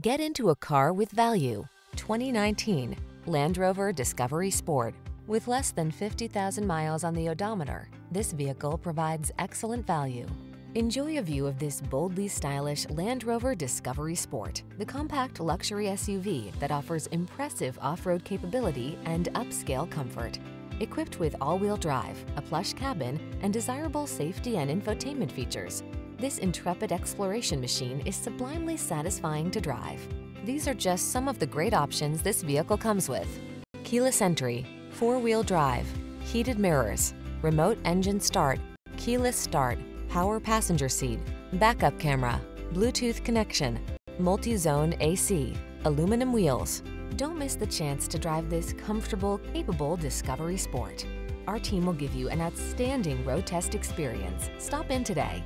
Get into a car with value. 2019 Land Rover Discovery Sport. With less than 50,000 miles on the odometer, this vehicle provides excellent value. Enjoy a view of this boldly stylish Land Rover Discovery Sport, the compact luxury SUV that offers impressive off-road capability and upscale comfort. Equipped with all-wheel drive, a plush cabin, and desirable safety and infotainment features, this intrepid exploration machine is sublimely satisfying to drive. These are just some of the great options this vehicle comes with. Keyless entry, four-wheel drive, heated mirrors, remote engine start, keyless start, power passenger seat, backup camera, Bluetooth connection, multi-zone AC, aluminum wheels. Don't miss the chance to drive this comfortable, capable Discovery Sport. Our team will give you an outstanding road test experience. Stop in today.